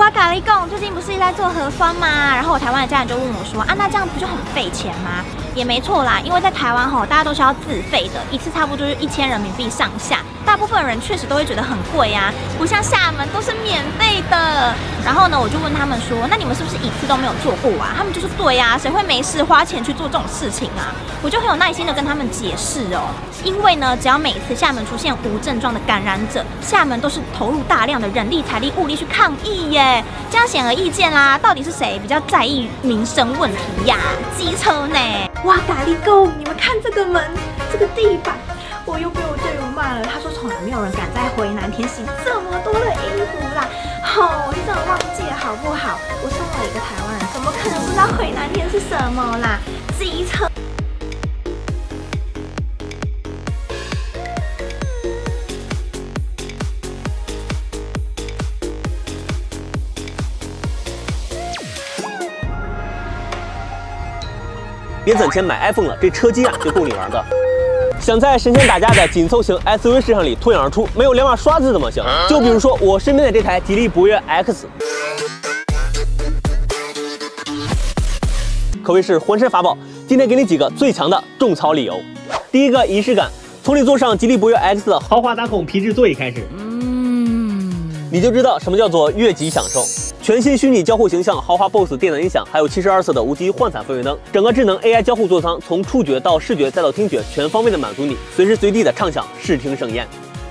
哇，咖喱贡最近不是在做核酸吗？然后我台湾的家人就问我说啊，那这样不就很费钱吗？也没错啦，因为在台湾吼，大家都是要自费的，一次差不多就是一千人民币上下。大部分人确实都会觉得很贵啊，不像厦门都是免费的。然后呢，我就问他们说，那你们是不是一次都没有做过啊？他们就说对呀，谁会没事花钱去做这种事情啊？我就很有耐心的跟他们解释哦，因为呢，只要每次厦门出现无症状的感染者，厦门都是投入大量的人力、财力、物力去抗疫耶。这样显而易见啦，到底是谁比较在意民生问题呀？机车呢？哇，咖喱狗，你们看这个门，这个地板，我又被我队友骂了。他说从来没有人敢在回南天洗这么多的衣服啦。好，我真的忘记了好不好？我身为一个台湾人，怎么可能不知道回南天是什么啦？机车。别攒钱买 iPhone 了，这车机啊就够你玩的。想在神仙打架的紧凑型 SUV 市场里脱颖而出，没有两把刷子怎么行？就比如说我身边的这台吉利博越 X，可谓是浑身法宝。今天给你几个最强的种草理由。第一个仪式感，从你坐上吉利博越 X 的豪华打孔皮质座椅开始，嗯，你就知道什么叫做越级享受。全新虚拟交互形象，豪华 BOSS 电脑音响，还有七十二色的无极幻彩氛围灯，整个智能 AI 交互座舱，从触觉到视觉再到听觉，全方位的满足你随时随地的畅享视听盛宴。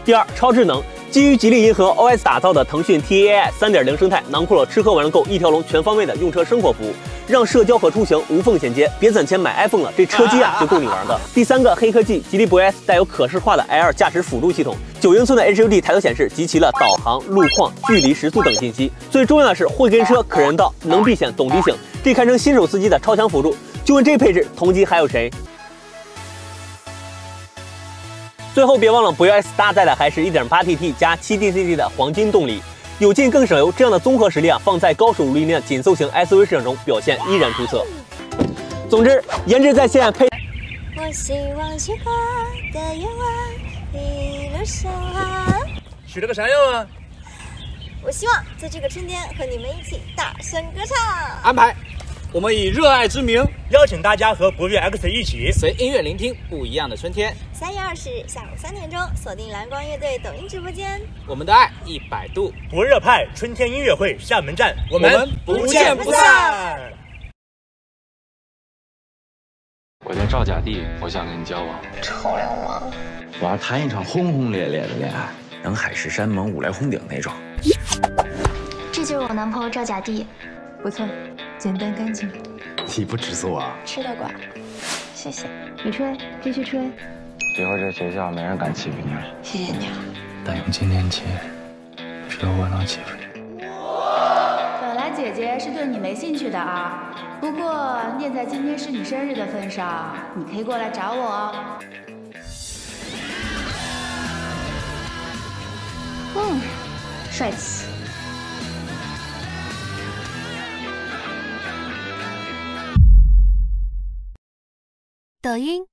第二，超智能。基于吉利银河 OS 打造的腾讯 TAI 三点零生态，囊括了吃喝玩乐购一条龙，全方位的用车生活服务，让社交和出行无缝衔接。别攒钱买 iPhone 了，这车机啊就够你玩的。第三个黑科技，吉利博越 S 带有可视化的 L 驾驶辅助系统，九英寸的 HUD 抬头显示集齐了导航、路况、距离、时速等信息。最重要的是会跟车、可人道、能避险、懂提醒，这堪称新手司机的超强辅助。就问这配置，同级还有谁？最后别忘了，博越 S 搭载的还是 1.8TT 加 7DCT 的黄金动力，有劲更省油，这样的综合实力啊，放在高手如律令的紧凑型 SUV 市场中表现依然出色。总之，颜值在线，配。我希望许的愿望一路上。许了个啥愿啊？我希望在这个春天和你们一起大声歌唱。安排。我们以热爱之名，邀请大家和博越 X 一起随音乐聆听不一样的春天。三月二十日下午三点钟，锁定蓝光乐队抖音直播间。我们的爱一百度，博热派春天音乐会厦门站，我们不见不散。我叫赵甲第，我想跟你交往。臭流氓！我要谈一场轰轰烈烈的恋爱，能海誓山盟、五雷轰顶那种。这就是我男朋友赵甲第，不错。简单干净，你不吃素啊？吃得惯，谢谢。你吹，继续吹。以后这学校没人敢欺负你了。谢谢你啊。但从今天起，只有我能欺负你。本来姐姐是对你没兴趣的啊，不过念在今天是你生日的份上，你可以过来找我哦。嗯，帅气。抖音。